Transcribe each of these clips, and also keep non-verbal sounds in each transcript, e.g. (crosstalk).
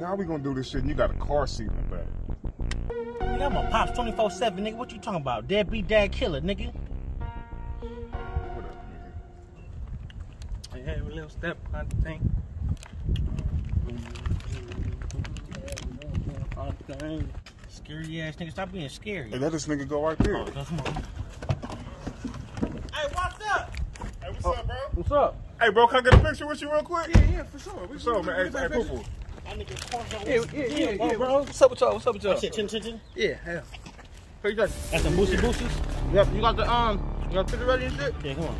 nigga, how we gonna do this shit? And you got a car seat in the back. Nigga, I'm a pops 24 7, nigga. What you talking about? Deadbeat dad killer, nigga. Whatever, nigga. Hey, hey, little step on the thing. Scary ass nigga, stop being scary. Hey, let this nigga go right there. Oh, come on. Hey, what's up? Hey, what's up, bro? What's up? Hey, bro, can I get a picture with you real quick? Yeah, yeah, for sure. What's up, man? Hey, hey, poo-poo. That nigga crossed Yeah, yeah, yeah, yeah, bro. bro. What's up with y'all? What's up with y'all? Shit, chin, chin, chin. Yeah, yeah. Here you go. That's some boosty boosties? Yep, you got the um, you got the ready and shit. Yeah, come on.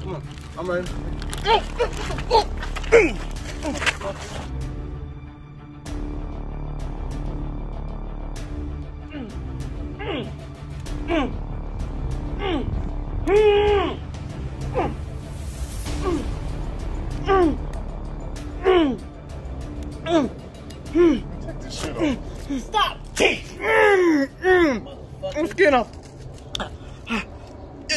Come on, I'm ready. Take this shit off. Stop! I'm scared off.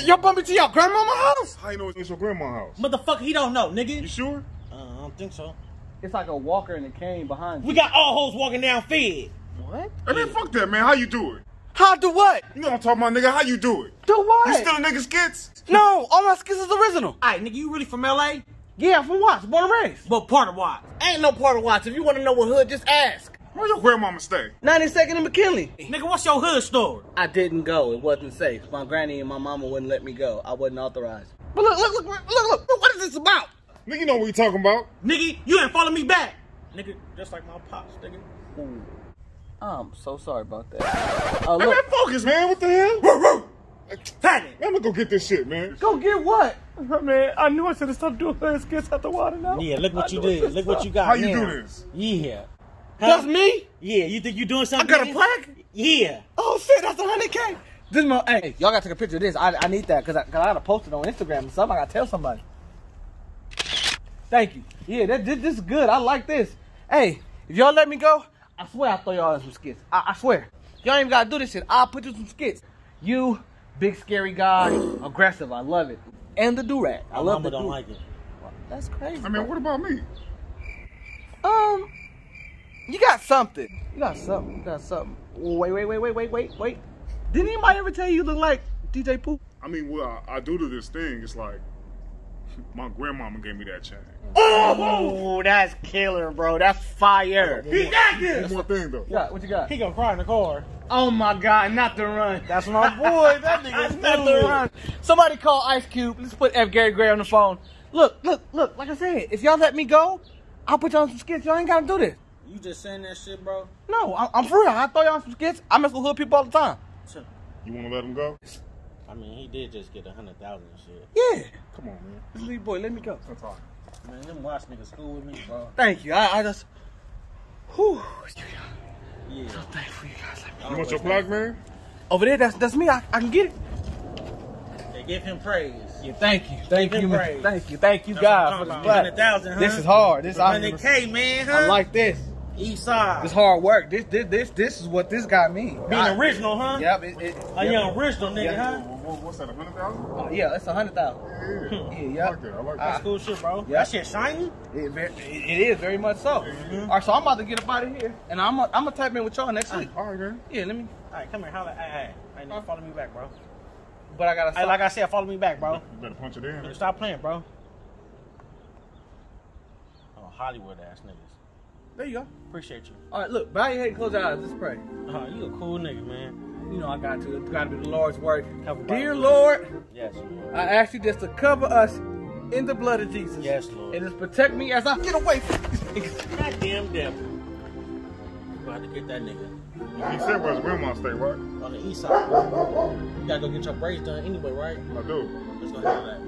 Y'all bump into y'all grandmama house? How you know it's your grandma's house? Motherfucker, he don't know, nigga. You sure? Uh, I don't think so. It's like a walker and a cane behind We got all hoes walking down fed. What? Hey, man, fuck that, man. How you do it? How do what? You know what I'm talking about, nigga. How you do it? Do what? You still a nigga skits? no, all my skits is original. Alright, nigga, you really from LA? Yeah, from Watts, born and raised. But part of what? Ain't no part of Watts. If you want to know what hood, just ask. Where your grandmama stay? 92nd and McKinley. Nigga, what's your hood story? I didn't go. It wasn't safe. My granny and my mama wouldn't let me go. I wasn't authorized. But look, look, look, look, look, look. What is this about? Nigga, you know what we talking about. Nigga, you ain't follow me back. Nigga, just like my pops, nigga. Ooh. I'm so sorry about that. Uh, Hey, look, man, focus, man. What the hell? Woo, woo. Man, I'm gonna go get this shit, man. go get what? Man, I knew I should have stopped doing hood skits out the water now. Yeah, look what I you did. should've Look what you got How you now. do this? Yeah. That's me? Yeah, you think you doing something? I got a plaque? Yeah. Oh shit, that's a hundred K. This my hey, y'all gotta take a picture of this. I, I need that because I, cause I gotta post it on Instagram or something. I gotta tell somebody. Thank you. Yeah, that this, this is good. I like this. Hey, if y'all let me go, I swear I'll throw y'all some skits. I, I swear. Y'all ain't even gotta do this shit. I'll put you some skits. You, big scary guy, (clears throat) aggressive. I love it. And the do rag. I love mama the don't do- like it. That's crazy. I mean, what about me? Um, you got something. You got something. You got something. Wait, wait, wait, wait, wait, wait, wait. Didn't anybody ever tell you you look like DJ Pooh? I mean, what I, I do to this thing, it's like (laughs) my grandmama gave me that chain. Oh, that's killer, bro. That's fire. He got One more thing though. Yeah, what you got? He gonna cry in the car. Oh my God, not the run. That's my boy. That (laughs) nigga's not the run. Somebody call Ice Cube. Let's put F. Gary Gray on the phone. Look, look, look. Like I said, if y'all let me go, I'll put y'all on some skits. Y'all ain't gotta do this. You just saying that shit, bro? No, I'm, I'm for real. I throw y'all on some skits. I mess with hood people all the time. You wanna let them go? I mean, he did just get a hundred thousand shit. Yeah. Come on, man. This little boy, let me go. That's all. Man, them watch niggas cool with me, bro. Thank you. I, I just. Whew. Yeah. So thankful you guys let me. You want your plaque, man? Over there, that's that's me. I, I can get it. They give him praise. Yeah, thank you. Thank Give you. him man. Thank you. Thank you, God, I'm for the talking plaque. 100,000, huh? This is hard. This I, Hundred K, man, huh? I like this. East Side. This hard work. This this this this is what this got me. Being I- original, huh? Yep. It, it, A yep. young original nigga, Yeah. huh? What's that? A hundred thousand? Oh, yeah, that's a hundred thousand. Yeah. Yeah, hmm. I yep. like that. I like that. Cool shit, bro. Yeah. That shit shiny. It, it, it is very much so. Mm-hmm. All right, so I'm about to get up out of here, and I'm gonna, I'm gonna type in with y'all next week. All right, man. Yeah, let me. All right, come here. Holla. Hey, hey. Hey, nigga, follow me back, bro. But I gotta. Hey, like I said, follow me back, bro. You better punch it in. Stop playing, bro. Oh, Hollywood ass niggas. There you go. Appreciate you. All right, look, bow your head, and close your eyes. Let's pray. Oh, you a cool nigga, man. You know I got to. It's got to be the Lord's work. Cover by Dear Lord, Yes. I ask you just to cover us in the blood of Jesus. Yes, Lord. And just protect me as I get away from these niggas. Goddamn devil. You about to get that nigga He said where his grandma stay, right? on the east side. You gotta go get your braids done anyway, right? I do. Let's go handle that.